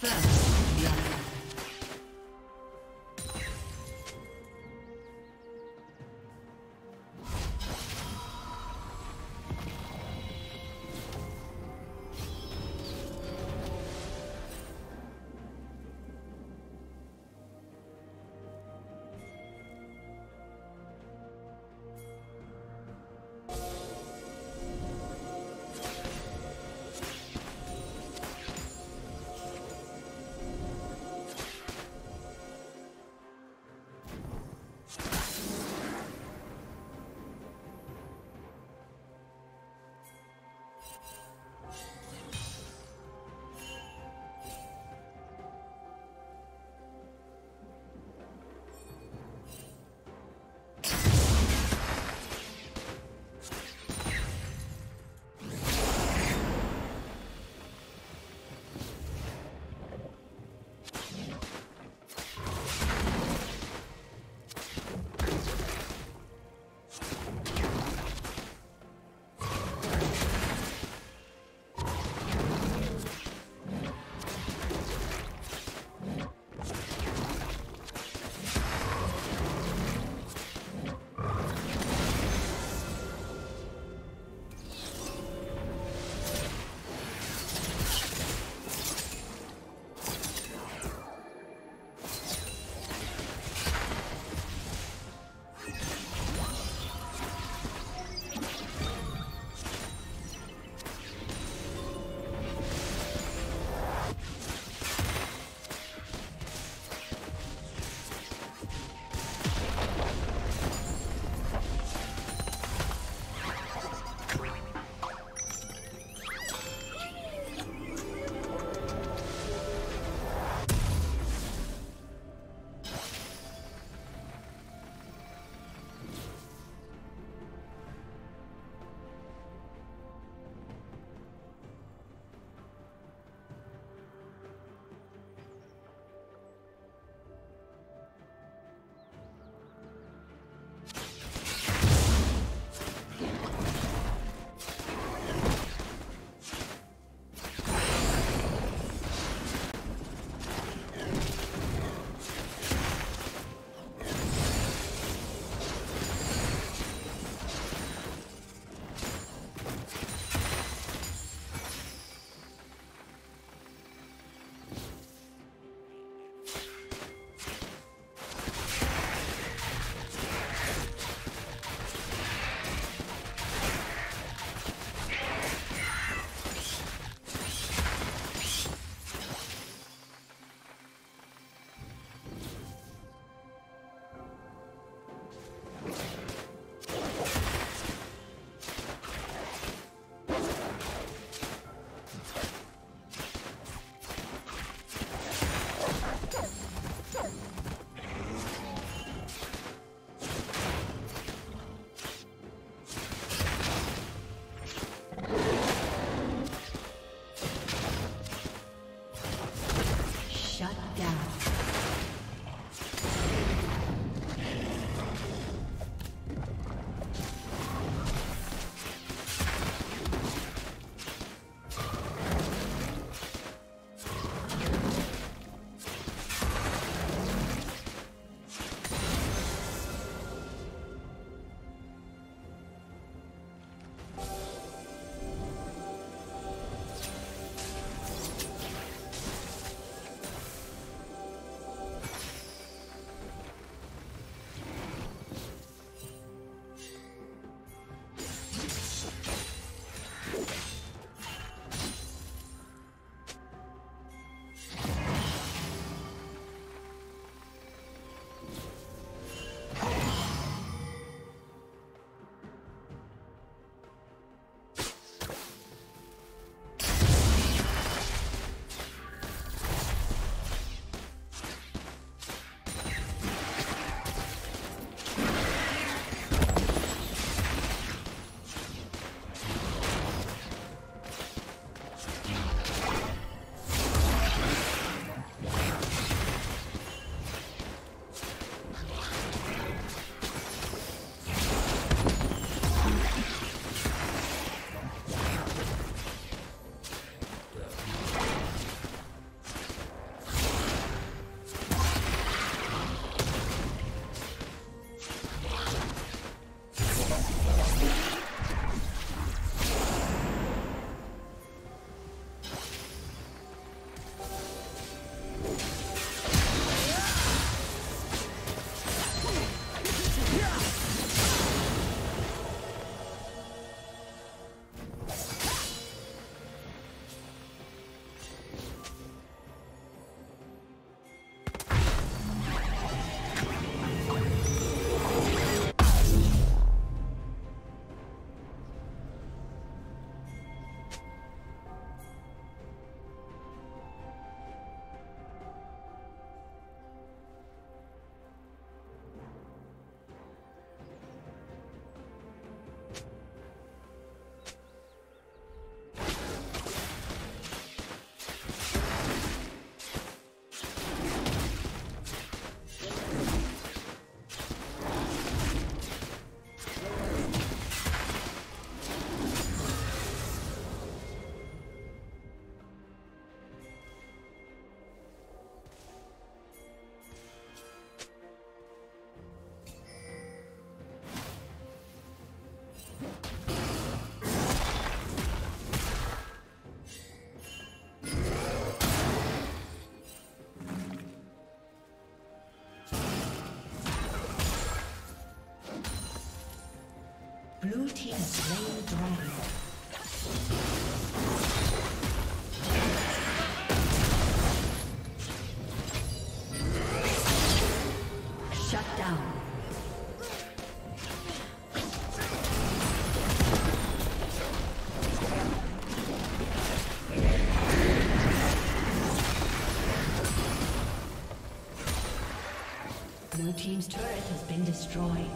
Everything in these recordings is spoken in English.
First. Blue team slain dragon. Blue team's turret has been destroyed.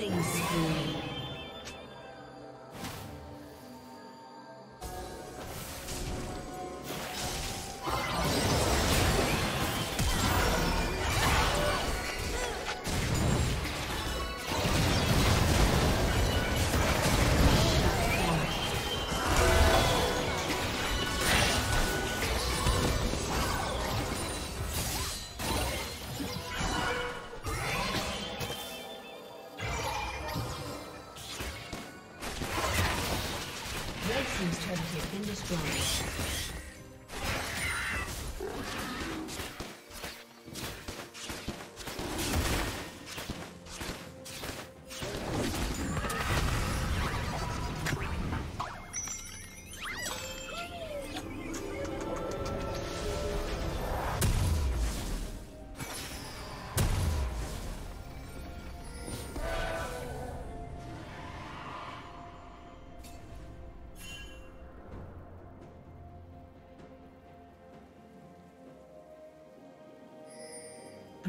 Killing spree.